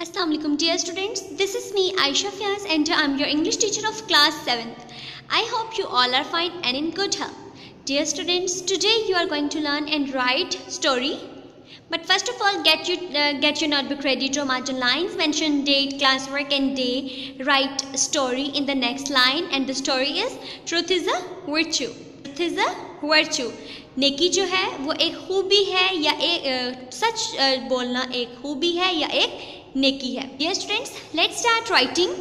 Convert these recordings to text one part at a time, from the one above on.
Assalamualaikum dear students this is me Aisha Fiaz and I'm your English teacher of class 7th I hope you all are fine and in good health dear students today you are going to learn and write story but first of all get you uh, get your notebook ready to margin lines mention date classwork and day write story in the next line and the story is truth is a virtue truth is a virtue नेकी जो है वो एक खूबी है या एक uh, सच uh, बोलना एक खूबी है या एक नेकी है। Dear students let's start writing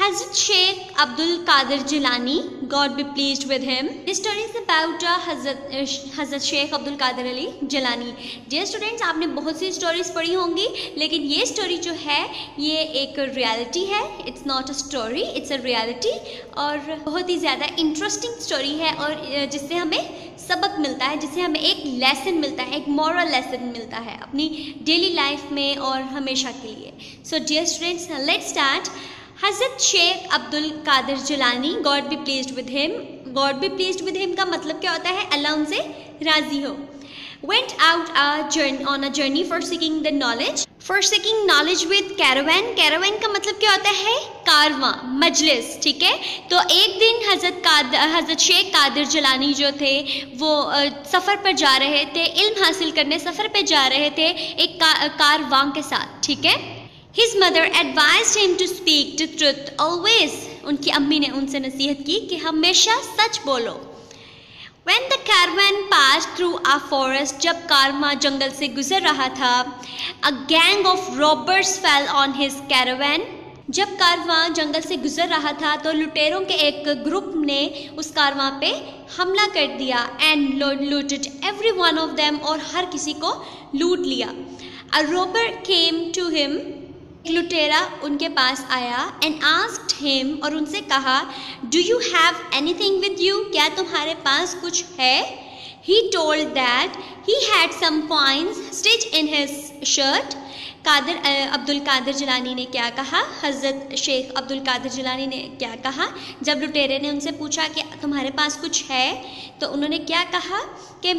Hazrat Sheikh Abdul Qadir Jilani God be pleased with him. This story is about uh, Hazrat, uh, Hazrat Sheikh Abdul Qadir Ali Jilani. Dear students, आपने बहुत सी स्टोरीज पढ़ी होंगी लेकिन ये स्टोरी जो है ये एक रियलिटी है it's not a story it's a reality और बहुत ही ज़्यादा इंटरेस्टिंग स्टोरी है और जिससे हमें सबक मिलता है जिससे हमें एक लेसन मिलता है एक मॉरल लेसन मिलता है अपनी डेली लाइफ में और हमेशा के लिए so dear students let's start Hazrat Sheikh Abdul Qadir Jilani God be please with him God be please with him का मतलब क्या होता है? अल्लाह उनसे राज़ी हो। Went out a on a journey for seeking the knowledge for seeking knowledge with caravan caravan का मतलब क्या होता है? कारवा मजलिस ठीक है? तो एक दिन हज़रत कादर हज़रत शेख कादिर जलानी जो थे वो सफ़र पर जा रहे थे। इल्म हासिल करने सफ़र पर जा रहे थे एक का, कारवां के साथ ठीक है? His mother advised him to speak the truth always. उनकी अम्मी ने उनसे नसीहत की कि हमेशा सच बोलो When the caravan passed through a forest, जब कारवा जंगल से गुजर रहा था a gang of robbers fell on his caravan. जब कारवा जंगल से गुजर रहा था तो लुटेरों के एक ग्रुप ने उस कारवा पे हमला कर दिया and looted every one of them और हर किसी को लूट लिया a robber came to him लुटेरा उनके पास आया एंड आस्क्ड हिम और उनसे कहा do you have anything with you क्या तुम्हारे पास कुछ है? He told that he had some coins stitch in his shirt Qadir Abdul Qadir Jilani ने क्या कहा? हज़रत शेख अब्दुल कादिर जिलानी ने क्या कहा? जब लुटेरे ने उनसे पूछा कि तुम्हारे पास कुछ है तो उन्होंने क्या कहा? कि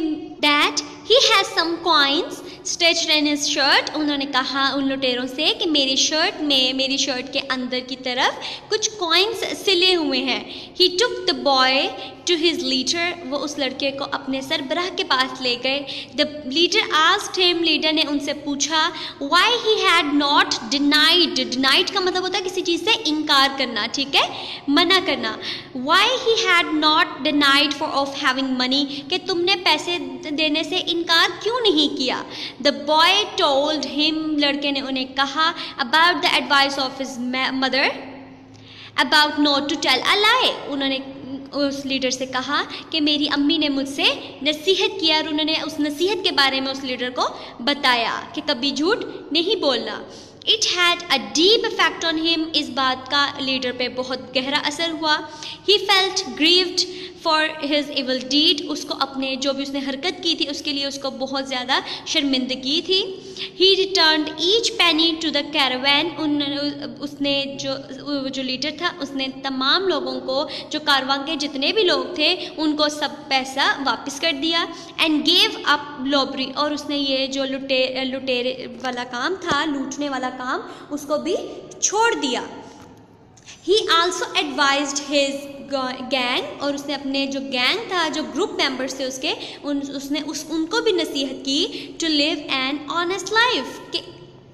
that he has some coins stitch in his shirt उन्होंने कहा उन लुटेरों से कि मेरी शर्ट में, मेरी शर्ट के अंदर की तरफ़ कुछ कॉइन्स सिले हुए हैं। He took the boy to his leader वो उस लड़के को अपने सरबराह के पास ले गए। The leader asked him leader ने उनसे पूछा why he had not denied denied का मतलब होता है किसी चीज़ से इनकार करना, ठीक है? मना करना। Why he had not denied for of having money कि तुमने पैसे देने से इनकार क्यों नहीं किया? द बॉय टोल्ड हिम लड़के ने उन्हें कहा about the advice of his mother about not to tell a lie उन्होंने, उस लीडर से कहा कि मेरी अम्मी ने मुझसे नसीहत किया और उन्होंने उस नसीहत के बारे में उस लीडर को बताया कि कभी झूठ नहीं बोलना। It had a deep effect on him इस बात का लीडर पे बहुत गहरा असर हुआ। He felt grieved for his evil deed उसको अपने जो भी उसने हरकत की थी, उसके लिए उसको बहुत ज़्यादा शर्मिंदगी थी। He return each penny to the caravan उन, उसने जो जो लीडर था, उसने तमाम लोगों को, जो कारवां के जितने भी लोग थे, उनको सब पैसा वापस कर दिया एंड गेव अप लॉबरी और उसने ये जो लुटे, लुटेरे वाला काम था, लूटने वाला काम उसको भी छोड़ दिया। He also advise his gang और उसने अपने जो गैंग था, जो ग्रुप मेंबर्स थे उसके, उन, उसने उस, उनको भी नसीहत की to live an honest life कि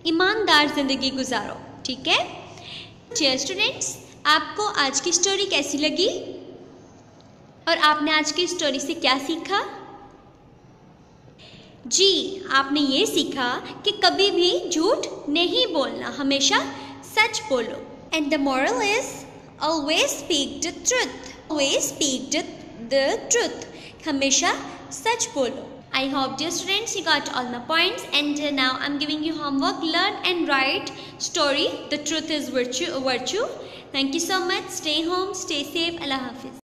ईमानदार ज़िंदगी गुजारो। ठीक है? चेयर स्टूडेंट्स आपको आज की स्टोरी कैसी लगी? और आपने आज की स्टोरी से क्या सीखा? जी आपने ये सीखा कि कभी भी झूठ नहीं बोलना हमेशा सच बोलो and the moral is speak the truth always speak the, the truth हमेशा सच बोलो I hope dear students you got all the points and uh, now I'm giving you homework learn and write story the truth is virtue virtue thank you so much stay home stay safe Allah Hafiz